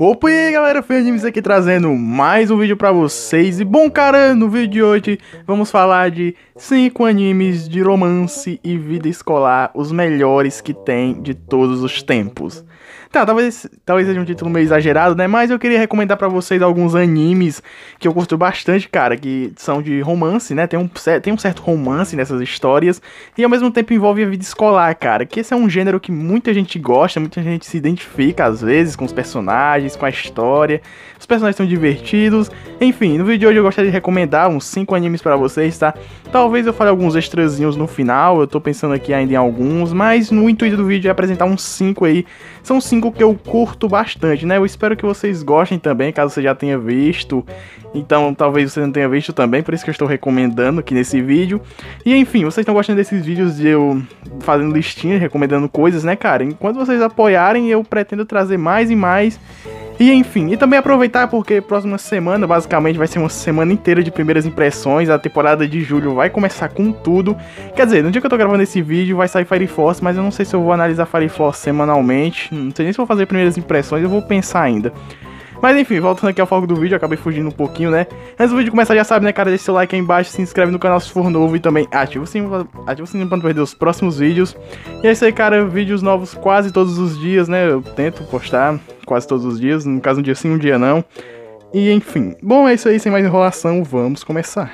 Opa, e aí galera, Fernandes aqui trazendo mais um vídeo pra vocês. E bom cara, no vídeo de hoje vamos falar de 5 animes de romance e vida escolar Os melhores que tem de todos os tempos Tá, talvez, talvez seja um título meio exagerado, né? Mas eu queria recomendar para vocês alguns animes que eu curto bastante, cara, que são de romance, né? Tem um, tem um certo romance nessas histórias e ao mesmo tempo envolve a vida escolar, cara. Que esse é um gênero que muita gente gosta, muita gente se identifica às vezes com os personagens, com a história. Os personagens são divertidos. Enfim, no vídeo de hoje eu gostaria de recomendar uns 5 animes para vocês, tá? Talvez eu fale alguns extrazinhos no final, eu tô pensando aqui ainda em alguns, mas no intuito do vídeo é apresentar uns 5 aí. São 5 5 que eu curto bastante, né? Eu espero que vocês gostem também, caso você já tenha visto. Então, talvez você não tenha visto também, por isso que eu estou recomendando aqui nesse vídeo. E enfim, vocês estão gostando desses vídeos de eu fazendo listinhas, recomendando coisas, né, cara? Enquanto vocês apoiarem, eu pretendo trazer mais e mais e enfim, e também aproveitar porque próxima semana, basicamente, vai ser uma semana inteira de primeiras impressões. A temporada de julho vai começar com tudo. Quer dizer, no dia que eu tô gravando esse vídeo vai sair Fire Force, mas eu não sei se eu vou analisar Fire Force semanalmente. Não sei nem se vou fazer primeiras impressões, eu vou pensar ainda. Mas enfim, voltando aqui ao foco do vídeo, acabei fugindo um pouquinho, né? Antes do vídeo começar, já sabe, né, cara? Deixa seu like aí embaixo, se inscreve no canal se for novo e também ativa o sininho, ativa o sininho pra não perder os próximos vídeos. E é isso aí, cara, vídeos novos quase todos os dias, né? Eu tento postar quase todos os dias, no caso um dia sim, um dia não. E enfim, bom, é isso aí, sem mais enrolação, vamos começar.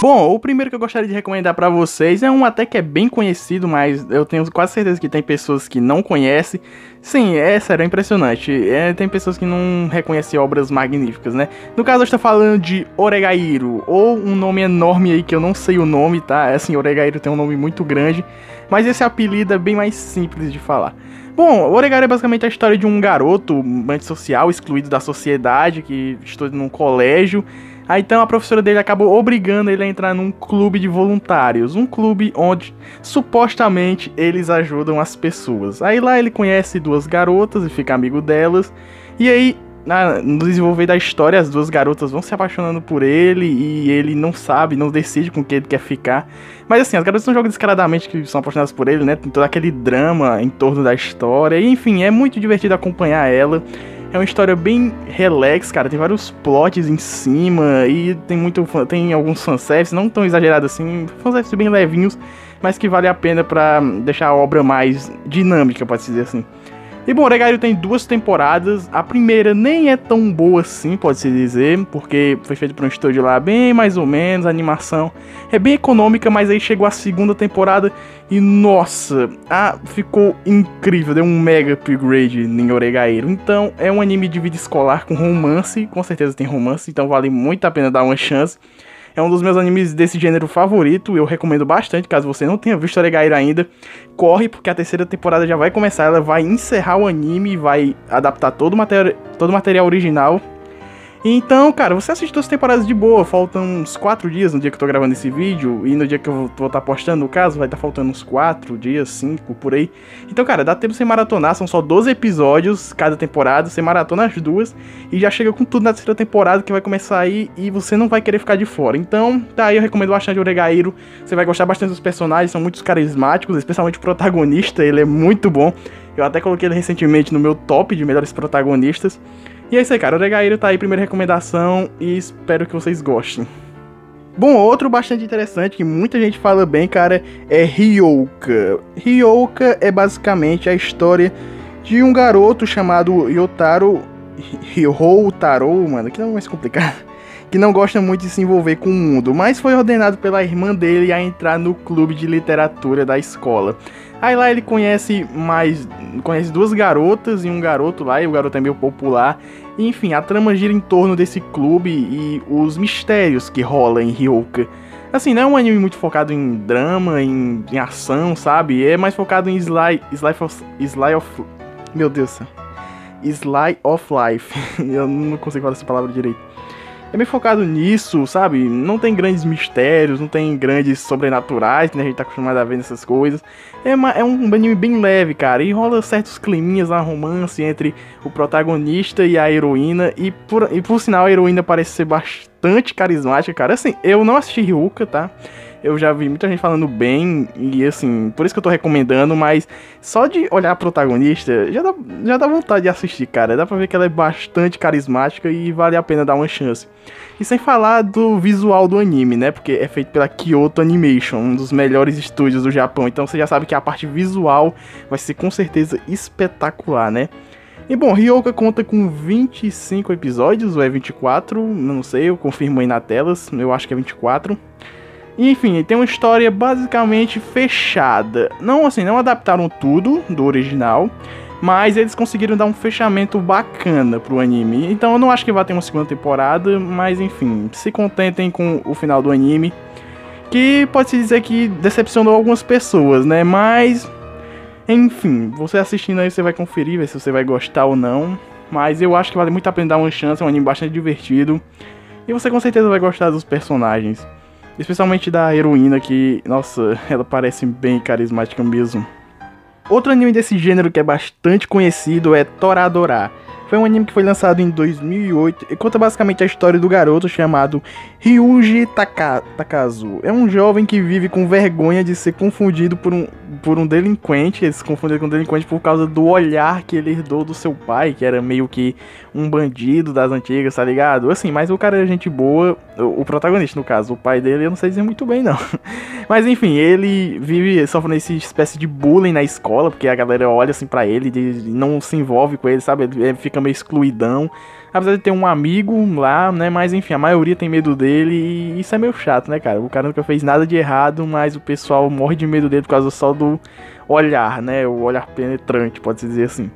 Bom, o primeiro que eu gostaria de recomendar para vocês é um até que é bem conhecido, mas eu tenho quase certeza que tem pessoas que não conhecem. Sim, é sério, é impressionante. É, tem pessoas que não reconhecem obras magníficas, né? No caso, eu estou falando de Oregairo, ou um nome enorme aí que eu não sei o nome, tá? É assim, Oregairo tem um nome muito grande, mas esse apelido é bem mais simples de falar. Bom, Oregairo é basicamente a história de um garoto antissocial, excluído da sociedade, que estuda num colégio Aí então a professora dele acabou obrigando ele a entrar num clube de voluntários, um clube onde supostamente eles ajudam as pessoas. Aí lá ele conhece duas garotas e fica amigo delas. E aí na, no desenvolver da história, as duas garotas vão se apaixonando por ele e ele não sabe, não decide com quem ele quer ficar. Mas assim, as garotas não jogam descaradamente que são apaixonadas por ele, né? Tem todo aquele drama em torno da história. E, enfim, é muito divertido acompanhar ela. É uma história bem relax, cara. Tem vários plots em cima e tem muito tem alguns fanservices, não tão exagerados assim, fanservices bem levinhos, mas que vale a pena para deixar a obra mais dinâmica, pode dizer assim. E bom, Oregairo tem duas temporadas. A primeira nem é tão boa assim, pode-se dizer, porque foi feito por um estúdio lá bem mais ou menos, a animação é bem econômica, mas aí chegou a segunda temporada e nossa, ah, ficou incrível, deu um mega upgrade em Oregairo. Então, é um anime de vida escolar com romance, com certeza tem romance, então vale muito a pena dar uma chance. É um dos meus animes desse gênero favorito, eu recomendo bastante, caso você não tenha visto Oregairo ainda. Corre, porque a terceira temporada já vai começar, ela vai encerrar o anime, vai adaptar todo o material, todo o material original então, cara, você assiste duas temporadas de boa. Faltam uns quatro dias no dia que eu tô gravando esse vídeo. E no dia que eu vou estar tá postando, no caso, vai estar tá faltando uns quatro dias, cinco, por aí. Então, cara, dá tempo sem maratonar. São só 12 episódios cada temporada. Você maratona as duas. E já chega com tudo na terceira temporada que vai começar aí. E você não vai querer ficar de fora. Então, tá aí, eu recomendo bastante o Oregairo. Você vai gostar bastante dos personagens. São muito carismáticos. Especialmente o protagonista. Ele é muito bom. Eu até coloquei ele recentemente no meu top de melhores protagonistas. E é isso aí, cara. Oregairo tá aí, primeira recomendação, e espero que vocês gostem. Bom, outro bastante interessante que muita gente fala bem, cara, é Ryouka. Ryouka é basicamente a história de um garoto chamado Yotaro Ryou mano, que é mais complicado que não gosta muito de se envolver com o mundo, mas foi ordenado pela irmã dele a entrar no clube de literatura da escola. Aí lá ele conhece mais. conhece duas garotas e um garoto lá, e o garoto é meio popular. enfim, a trama gira em torno desse clube e os mistérios que rolam em Ryoka. Assim, não é um anime muito focado em drama, em, em ação, sabe? É mais focado em Sly, Sly, of, Sly of. Meu Deus. Sly of Life. Eu não consigo falar essa palavra direito é bem focado nisso, sabe? Não tem grandes mistérios, não tem grandes sobrenaturais, né? a gente tá acostumado a ver nessas coisas. É, uma, é um anime bem leve, cara, e rola certos climinhas na romance entre o protagonista e a heroína, e por, e por sinal a heroína parece ser bastante carismática, cara. Assim, eu não assisti Ryuka, tá? Eu já vi muita gente falando bem, e assim, por isso que eu tô recomendando, mas só de olhar a protagonista, já dá, já dá vontade de assistir, cara. Dá pra ver que ela é bastante carismática e vale a pena dar uma chance. E sem falar do visual do anime, né? Porque é feito pela Kyoto Animation, um dos melhores estúdios do Japão. Então você já sabe que a parte visual vai ser com certeza espetacular, né? E bom, Ryoka conta com 25 episódios, ou é 24, não sei, eu confirmo aí na telas, eu acho que é 24. Enfim, tem uma história basicamente fechada. Não assim, não adaptaram tudo do original, mas eles conseguiram dar um fechamento bacana pro anime. Então eu não acho que vai ter uma segunda temporada, mas enfim, se contentem com o final do anime, que pode se dizer que decepcionou algumas pessoas, né? Mas enfim, você assistindo aí você vai conferir, ver se você vai gostar ou não. Mas eu acho que vale muito a pena dar uma chance, é um anime bastante divertido. E você com certeza vai gostar dos personagens. Especialmente da heroína que, nossa, ela parece bem carismática mesmo. Outro anime desse gênero que é bastante conhecido é Toradora. Foi um anime que foi lançado em 2008 e conta basicamente a história do garoto chamado Ryuji Taka Takazu. É um jovem que vive com vergonha de ser confundido por um, por um delinquente. Ele se confundiu com um delinquente por causa do olhar que ele herdou do seu pai, que era meio que um bandido das antigas, tá ligado? Assim, mas o cara é gente boa, o, o protagonista no caso, o pai dele, eu não sei dizer muito bem não. mas enfim, ele vive sofrendo essa espécie de bullying na escola, porque a galera olha assim para ele e não se envolve com ele, sabe? Ele fica meio excluidão. Apesar de ter um amigo lá, né? Mas enfim, a maioria tem medo dele e isso é meio chato, né, cara? O cara nunca fez nada de errado, mas o pessoal morre de medo dele por causa só do olhar, né? O olhar penetrante, pode-se dizer assim.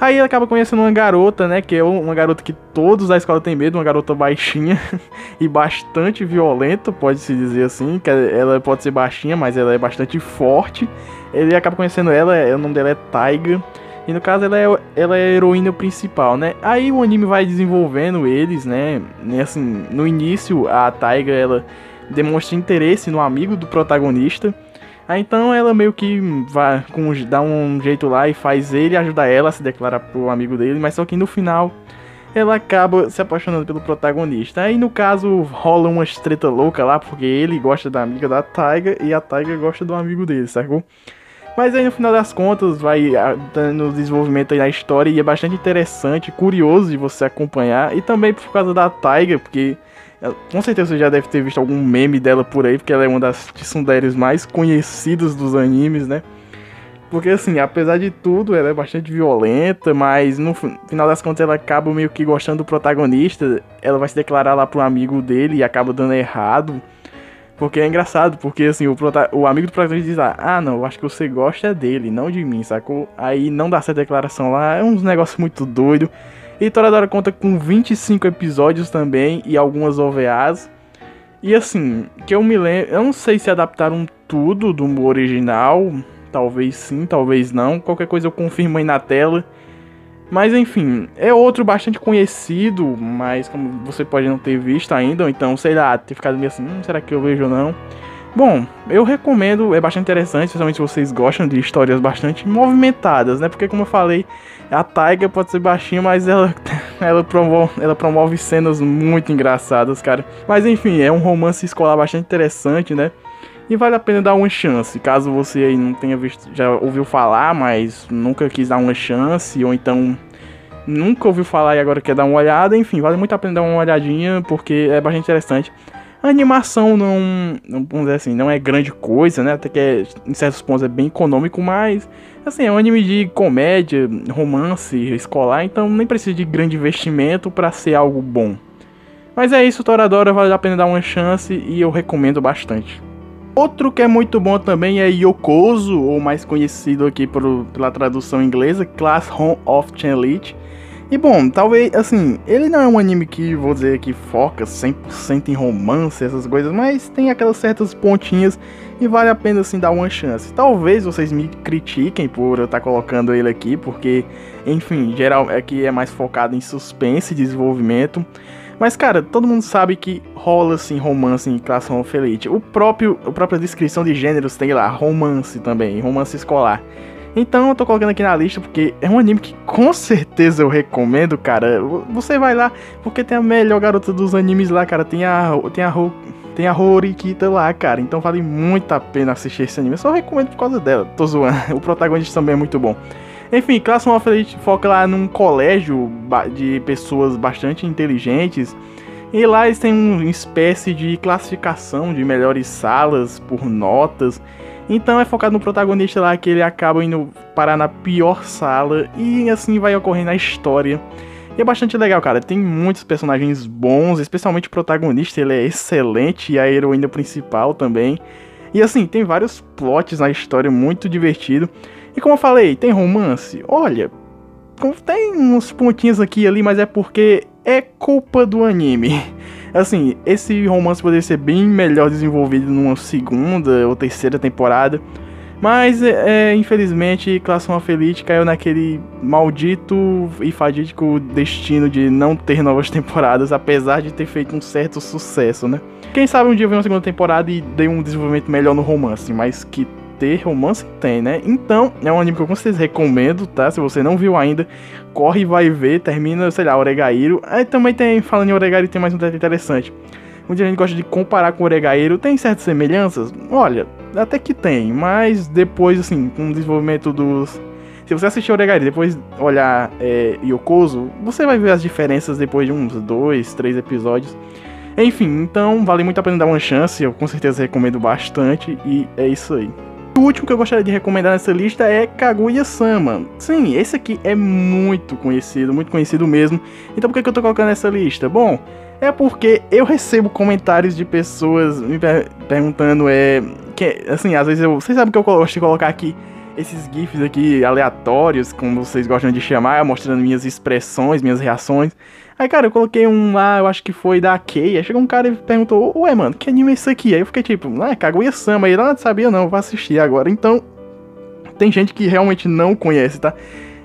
Aí ele acaba conhecendo uma garota, né? Que é uma garota que todos da escola têm medo, uma garota baixinha e bastante violenta, pode-se dizer assim. Que ela pode ser baixinha, mas ela é bastante forte. Ele acaba conhecendo ela, o nome dela é Taiga. E no caso ela é, ela é a heroína principal, né? Aí o anime vai desenvolvendo eles, né? E assim, no início a Taiga ela demonstra interesse no amigo do protagonista. Aí então ela meio que vai com, dá um jeito lá e faz ele ajudar ela a se declarar pro amigo dele, mas só que no final ela acaba se apaixonando pelo protagonista. Aí no caso rola uma treta louca lá, porque ele gosta da amiga da Taiga e a Taiga gosta do amigo dele, sacou? Mas aí no final das contas vai ah, dando desenvolvimento aí na história e é bastante interessante, curioso de você acompanhar. E também por causa da Taiga, porque com certeza você já deve ter visto algum meme dela por aí, porque ela é uma das tsunderes mais conhecidas dos animes, né? Porque assim, apesar de tudo, ela é bastante violenta, mas no final das contas ela acaba meio que gostando do protagonista. Ela vai se declarar lá pro amigo dele e acaba dando errado. Porque é engraçado, porque assim, o, o amigo do protagonista diz lá, ah não, acho que você gosta dele, não de mim, sacou? Aí não dá essa declaração lá, é uns negócios muito doido. E Toradora conta com 25 episódios também e algumas OVAs. E assim, que eu me lembro, eu não sei se adaptaram tudo do original, talvez sim, talvez não. Qualquer coisa eu confirmo aí na tela. Mas enfim, é outro bastante conhecido, mas como você pode não ter visto ainda, então, sei lá, ter ficado meio assim, hum, será que eu vejo ou não? Bom, eu recomendo, é bastante interessante, especialmente se vocês gostam de histórias bastante movimentadas, né? Porque como eu falei, a Taiga pode ser baixinha, mas ela, ela, promove, ela promove cenas muito engraçadas, cara. Mas enfim, é um romance escolar bastante interessante, né? E vale a pena dar uma chance. Caso você aí não tenha visto, já ouviu falar, mas nunca quis dar uma chance, ou então nunca ouviu falar e agora quer dar uma olhada, enfim, vale muito a pena dar uma olhadinha, porque é bastante interessante. A animação não, vamos dizer assim, não é grande coisa, né? Até que é, em certos pontos é bem econômico, mas assim, é um anime de comédia, romance escolar, então nem precisa de grande investimento para ser algo bom. Mas é isso, Toradora vale a pena dar uma chance e eu recomendo bastante. Outro que é muito bom também é Yokozo, ou mais conhecido aqui por, pela tradução inglesa, Class Home of Elite. E bom, talvez, assim, ele não é um anime que, vou dizer, que foca 100% em romance, essas coisas, mas tem aquelas certas pontinhas e vale a pena, assim, dar uma chance. Talvez vocês me critiquem por eu estar tá colocando ele aqui, porque, enfim, geral, é que é mais focado em suspense e desenvolvimento. Mas, cara, todo mundo sabe que rola, assim, romance em Classe of Elite. O próprio, a própria descrição de gêneros tem lá, romance também, romance escolar. Então eu tô colocando aqui na lista porque é um anime que com certeza eu recomendo, cara. Você vai lá porque tem a melhor garota dos animes lá, cara. Tem a tem a tem a Horikita lá, cara. Então vale muito a pena assistir esse anime. Eu só recomendo por causa dela. Tô zoando. O protagonista também é muito bom. Enfim, Classroom of Elite foca lá num colégio de pessoas bastante inteligentes. E lá eles têm uma espécie de classificação de melhores salas por notas. Então é focado no protagonista lá que ele acaba indo parar na pior sala e assim vai ocorrendo a história. E é bastante legal, cara. Tem muitos personagens bons, especialmente o protagonista, ele é excelente e a heroína principal também. E assim, tem vários plots na história muito divertido. E como eu falei, tem romance? Olha, tem uns pontinhos aqui e ali, mas é porque é culpa do anime. Assim, esse romance poderia ser bem melhor desenvolvido numa segunda ou terceira temporada. Mas, é, infelizmente, Classroom of Elite caiu naquele maldito e fadídico destino de não ter novas temporadas, apesar de ter feito um certo sucesso, né? Quem sabe um dia vem uma segunda temporada e dê um desenvolvimento melhor no romance, mas que ter romance tem, né? Então, é um anime que eu com certeza recomendo, tá? Se você não viu ainda, corre e vai ver, termina, sei lá, Oregairo. Aí também tem, falando em Oregairo, tem mais um detalhe interessante. Muita gente gosta de comparar com Oregairo, tem certas semelhanças? Olha, até que tem, mas depois, assim, com o desenvolvimento dos... Se você assistir Oregairo e depois olhar é, Yokozo, você vai ver as diferenças depois de uns dois, três episódios. Enfim, então vale muito a pena dar uma chance, eu com certeza recomendo bastante, e é isso aí. O último que eu gostaria de recomendar nessa lista é Kaguya-sama. Sim, esse aqui é muito conhecido, muito conhecido mesmo. Então por que, que eu tô colocando nessa lista? Bom, é porque eu recebo comentários de pessoas me per perguntando, é. Que, assim, às vezes eu. Vocês sabem que eu gosto de colocar aqui esses GIFs aqui aleatórios, como vocês gostam de chamar, mostrando minhas expressões, minhas reações. Aí, cara, eu coloquei um lá, eu acho que foi da Kei. Aí chegou um cara e perguntou: Ué, mano, que anime é isso aqui? Aí eu fiquei tipo, ah, Kaguya-sama. Aí ele não sabia, não, vou assistir agora. Então, tem gente que realmente não conhece, tá?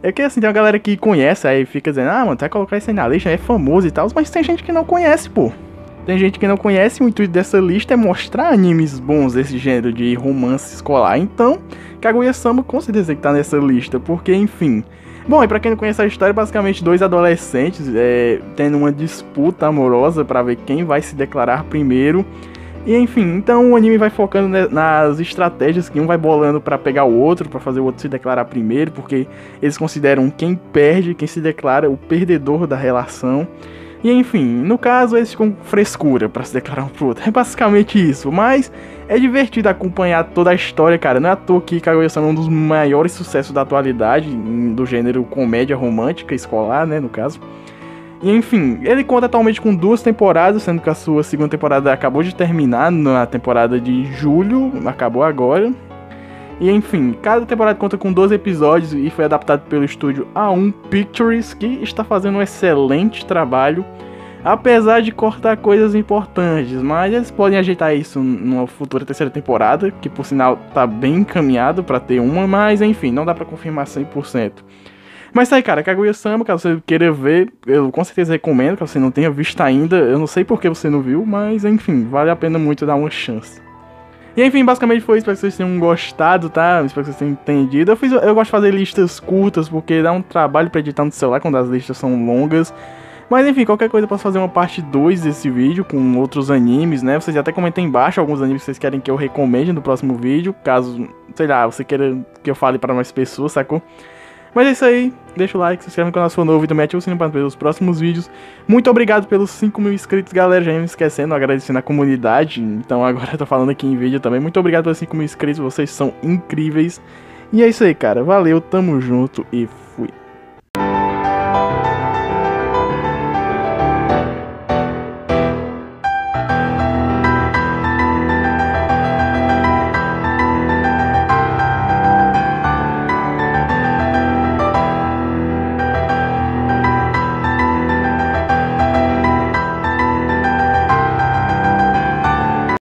É que assim, tem uma galera que conhece, aí fica dizendo, ah, mano, tu vai colocar isso aí na lista, é famoso e tal, mas tem gente que não conhece, pô. Tem gente que não conhece, o intuito dessa lista é mostrar animes bons desse gênero de romance escolar. Então, Kaguya-sama com certeza que tá nessa lista, porque, enfim. Bom, e pra quem não conhece a história, basicamente dois adolescentes é, tendo uma disputa amorosa para ver quem vai se declarar primeiro. E enfim, então o anime vai focando nas estratégias que um vai bolando para pegar o outro, para fazer o outro se declarar primeiro, porque eles consideram quem perde, quem se declara o perdedor da relação. E enfim, no caso eles com frescura para se declarar um pro outro. É basicamente isso, mas é divertido acompanhar toda a história, cara. Não é à toa que Kaguya-sama é um dos maiores sucessos da atualidade do gênero comédia romântica escolar, né, no caso. E enfim, ele conta atualmente com duas temporadas, sendo que a sua segunda temporada acabou de terminar na temporada de julho, acabou agora. E enfim, cada temporada conta com 12 episódios e foi adaptado pelo estúdio A1 Pictures, que está fazendo um excelente trabalho, apesar de cortar coisas importantes, mas eles podem ajeitar isso numa futura terceira temporada, que por sinal está bem encaminhado para ter uma, mas enfim, não dá para confirmar 100%. Mas tá aí, cara, Kaguya-sama, caso você queira ver, eu com certeza recomendo, caso você não tenha visto ainda. Eu não sei por que você não viu, mas enfim, vale a pena muito dar uma chance. E enfim, basicamente foi isso, espero que vocês tenham gostado, tá? Espero que vocês tenham entendido. Eu, fiz, eu gosto de fazer listas curtas, porque dá um trabalho pra editar no celular quando as listas são longas. Mas enfim, qualquer coisa eu posso fazer uma parte 2 desse vídeo com outros animes, né? Vocês até comentem embaixo alguns animes que vocês querem que eu recomende no próximo vídeo, caso, sei lá, você queira que eu fale para mais pessoas, sacou? Mas é isso aí. Deixa o like, se inscreve no canal se for novo e também ativa o sininho para ver os próximos vídeos. Muito obrigado pelos 5 mil inscritos, galera. Já me esquecendo, agradecendo a comunidade. Então agora eu tô falando aqui em vídeo também. Muito obrigado pelos 5 mil inscritos, vocês são incríveis. E é isso aí, cara. Valeu, tamo junto e